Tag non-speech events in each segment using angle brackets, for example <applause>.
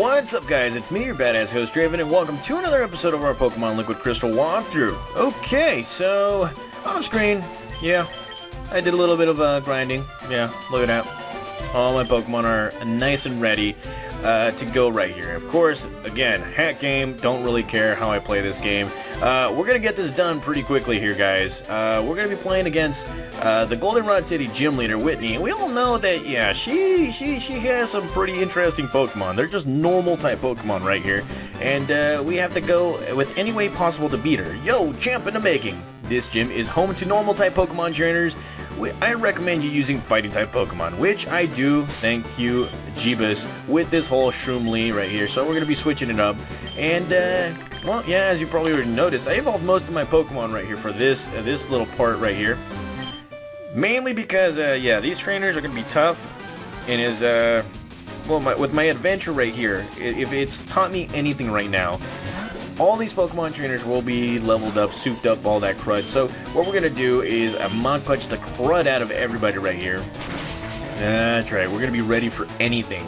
What's up guys, it's me, your badass host Draven, and welcome to another episode of our Pokemon Liquid Crystal walkthrough. Okay, so, off screen, yeah, I did a little bit of uh, grinding, yeah, look at that. All my Pokemon are nice and ready uh, to go right here. Of course, again, hack game, don't really care how I play this game. Uh, we're going to get this done pretty quickly here, guys. Uh, we're going to be playing against uh, the Goldenrod City gym leader, Whitney. And we all know that, yeah, she, she, she has some pretty interesting Pokemon. They're just normal type Pokemon right here. And uh, we have to go with any way possible to beat her. Yo, champ in the making! This gym is home to normal type Pokemon trainers I recommend you using fighting type Pokemon, which I do, thank you, Jeebus, with this whole Shroomly right here. So we're going to be switching it up. And, uh, well, yeah, as you probably already noticed, I evolved most of my Pokemon right here for this, uh, this little part right here. Mainly because, uh, yeah, these trainers are going to be tough. And is, uh, well, my, with my adventure right here, if it's taught me anything right now, all these Pokemon trainers will be leveled up, souped up, all that crud. So what we're going to do is a Mach Punch the crud out of everybody right here. That's right, we're going to be ready for anything.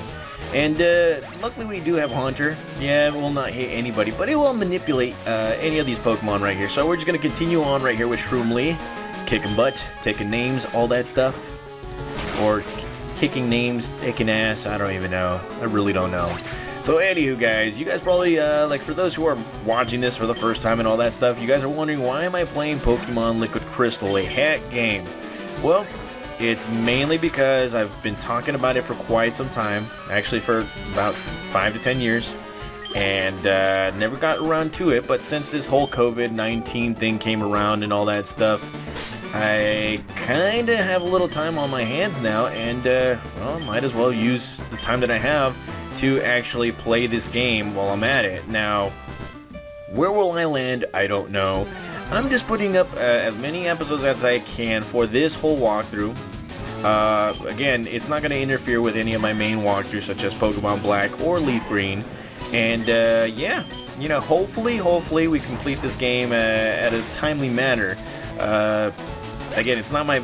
And uh, luckily we do have Haunter. Yeah, it will not hit anybody, but it will manipulate uh, any of these Pokemon right here. So we're just going to continue on right here with Shroomly. Kicking butt, taking names, all that stuff. Or kicking names, taking ass, I don't even know. I really don't know. So anywho guys, you guys probably, uh, like for those who are watching this for the first time and all that stuff, you guys are wondering why am I playing Pokemon Liquid Crystal, a hack game? Well, it's mainly because I've been talking about it for quite some time, actually for about 5 to 10 years, and uh, never got around to it, but since this whole COVID-19 thing came around and all that stuff, I kind of have a little time on my hands now, and, uh, well, might as well use the time that I have to actually play this game while I'm at it. Now, where will I land? I don't know. I'm just putting up uh, as many episodes as I can for this whole walkthrough. Uh, again, it's not going to interfere with any of my main walkthroughs such as Pokemon Black or Leaf Green. And uh, yeah, you know, hopefully, hopefully we complete this game uh, at a timely manner. Uh, again, it's not my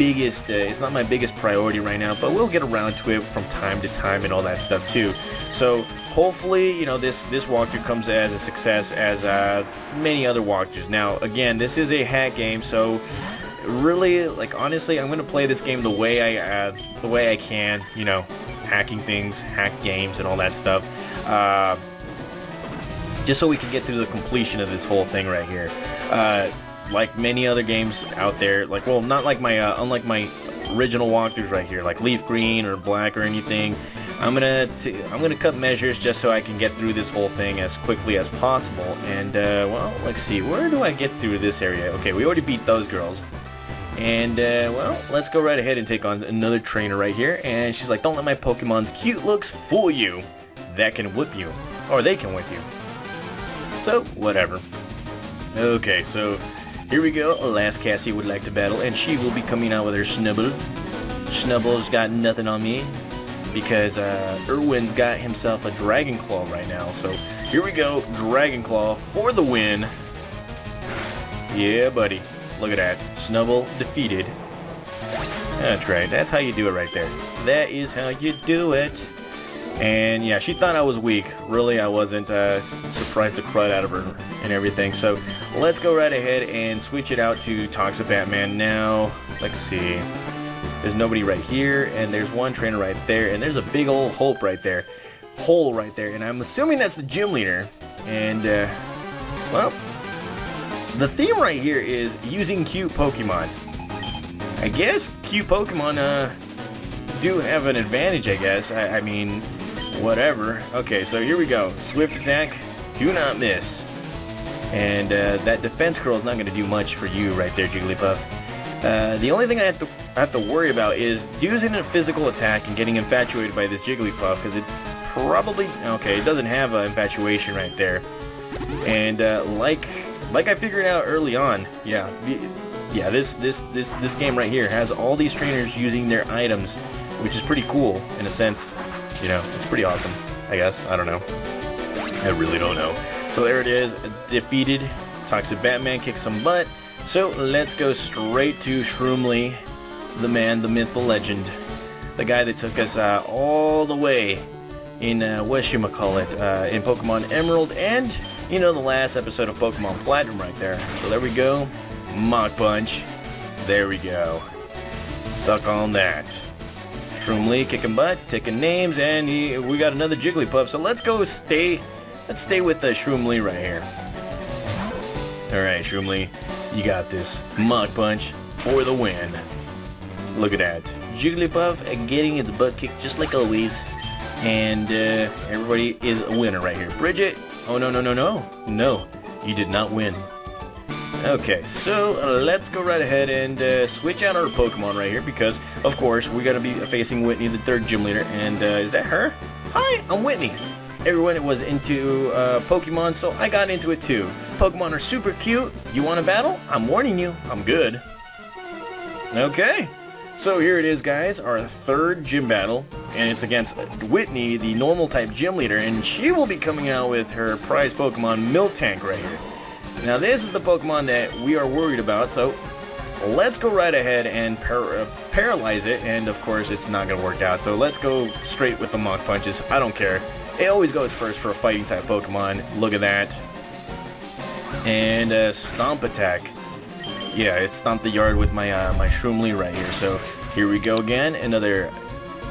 biggest, uh, it's not my biggest priority right now, but we'll get around to it from time to time and all that stuff too. So hopefully, you know, this, this walkthrough comes as a success as uh, many other walkthroughs. Now, again, this is a hack game, so really, like, honestly, I'm going to play this game the way I, uh, the way I can, you know, hacking things, hack games and all that stuff. Uh, just so we can get through the completion of this whole thing right here. Uh, like many other games out there, like, well, not like my, uh, unlike my original walkthroughs right here, like Leaf Green or Black or anything, I'm gonna t I'm gonna cut measures just so I can get through this whole thing as quickly as possible. And uh, well, let's see, where do I get through this area? Okay, we already beat those girls. And uh, well, let's go right ahead and take on another trainer right here. And she's like, don't let my Pokemon's cute looks fool you. That can whip you, or they can whip you. So whatever. Okay, so here we go. Lass Cassie would like to battle, and she will be coming out with her Snubbull. Snubbull's got nothing on me because uh, Irwin's got himself a Dragon Claw right now. So here we go, Dragon Claw for the win. Yeah, buddy. Look at that. Snubbull defeated. That's right. That's how you do it right there. That is how you do it. And yeah, she thought I was weak. Really, I wasn't. Uh, surprised the crud out of her and everything. So let's go right ahead and switch it out to Toxic Batman now. Let's see. There's nobody right here, and there's one trainer right there, and there's a big old hope right there. Hole right there, and I'm assuming that's the gym leader. And, uh, well, the theme right here is using cute Pokemon. I guess cute Pokemon, uh, do have an advantage, I guess. I, I mean, whatever. Okay, so here we go. Swift attack, do not miss. And uh, that defense curl is not going to do much for you right there, Jigglypuff. Uh, the only thing I have to I have to worry about is using a physical attack and getting infatuated by this Jigglypuff because it probably okay it doesn't have an infatuation right there, and uh, like like I figured out early on, yeah, yeah this this this this game right here has all these trainers using their items, which is pretty cool in a sense. You know, it's pretty awesome. I guess I don't know. I really don't know. So there it is, defeated. Toxic Batman kicks some butt. So let's go straight to Shroomly, the man, the myth, the legend. The guy that took us uh, all the way in uh, whatchamacallit, uh, in Pokemon Emerald and, you know, the last episode of Pokemon Platinum right there. So there we go. Mach Punch. There we go. Suck on that. Shroomly kicking butt, taking names, and he, we got another Jigglypuff. So let's go stay, let's stay with the Shroomly right here. Alright, Shroomly, you got this. Mach Punch for the win. Look at that. Jigglypuff getting its butt kicked just like always. And uh, everybody is a winner right here. Bridget, oh no, no, no, no. No, you did not win. Okay, so uh, let's go right ahead and uh, switch out our Pokemon right here because, of course, we're going to be facing Whitney, the third gym leader. And uh, is that her? Hi, I'm Whitney. Everyone was into uh, Pokemon, so I got into it too. Pokemon are super cute. You want to battle? I'm warning you, I'm good. Okay, so here it is, guys, our third gym battle, and it's against Whitney, the normal type gym leader, and she will be coming out with her prize Pokemon Miltank right here. Now this is the Pokemon that we are worried about, so let's go right ahead and par uh, paralyze it, and of course it's not going to work out, so let's go straight with the Mach Punches. I don't care. It always goes first for a fighting type Pokemon. Look at that. And uh, Stomp Attack. Yeah, it stomped the yard with my uh, my Shroomly right here, so here we go again. Another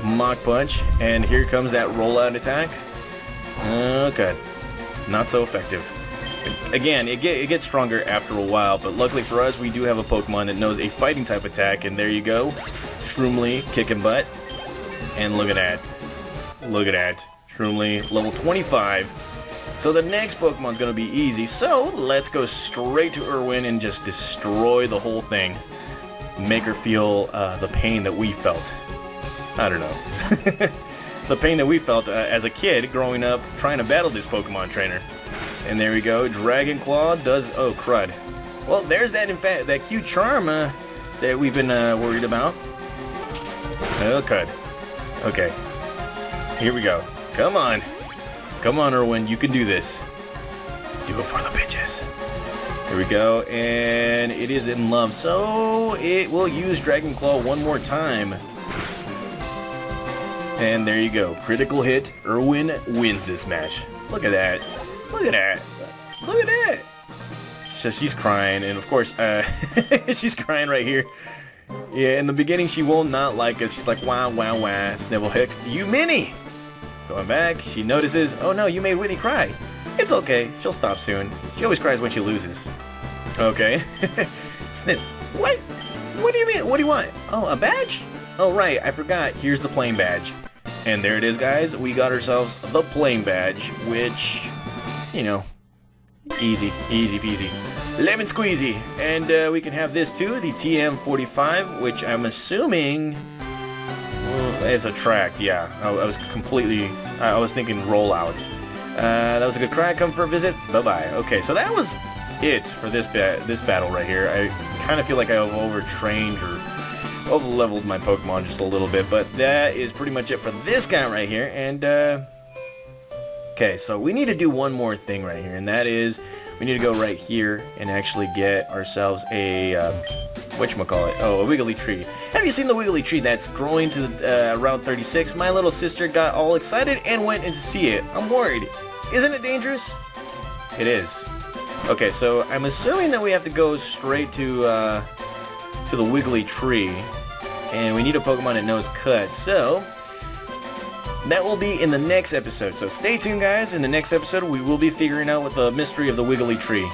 Mach Punch, and here comes that rollout attack. Oh Okay, not so effective. Again, it, get, it gets stronger after a while, but luckily for us, we do have a Pokemon that knows a fighting type attack, and there you go. Shroomly kicking butt. And look at that. Look at that. Shroomly, level 25. So the next Pokemon's to be easy, so let's go straight to Irwin and just destroy the whole thing. Make her feel uh, the pain that we felt. I don't know. <laughs> the pain that we felt uh, as a kid growing up trying to battle this Pokemon trainer. And there we go. Dragon Claw does... Oh, crud. Well, there's that, in fact, that cute charm uh, that we've been uh, worried about. Oh, crud. Okay. Here we go. Come on. Come on, Irwin. You can do this. Do it for the bitches. Here we go. And it is in love. So it will use Dragon Claw one more time. And there you go. Critical hit. Irwin wins this match. Look at that. Look at that. Look at that. So she's crying, and of course, uh, <laughs> she's crying right here. Yeah, in the beginning, she will not like us. She's like, wow, wow, wow, snivel hick. You mini! Going back, she notices, oh no, you made Whitney cry. It's okay, she'll stop soon. She always cries when she loses. Okay. <laughs> Sniff. What? What do you mean? What do you want? Oh, a badge? Oh, right, I forgot. Here's the plain badge. And there it is, guys. We got ourselves the plain badge, which you know, easy, easy peasy. Lemon squeezy. And uh, we can have this too, the TM45, which I'm assuming is Attract. Yeah, I, I was completely, I was thinking rollout. Uh, that was a good cry. Come for a visit. Bye-bye. Okay, so that was it for this ba this battle right here. I kind of feel like I've overtrained or over-leveled my Pokemon just a little bit, but that is pretty much it for this guy right here. And, uh, Okay, so we need to do one more thing right here, and that is we need to go right here and actually get ourselves a, uh, whatchamacallit, oh, a wiggly tree. Have you seen the wiggly tree that's growing to uh, Route 36? My little sister got all excited and went in to see it. I'm worried. Isn't it dangerous? It is. Okay, so I'm assuming that we have to go straight to, uh, to the wiggly tree, and we need a Pokemon that knows cut, so... That will be in the next episode, so stay tuned guys. In the next episode, we will be figuring out what the mystery of the Wiggly Tree.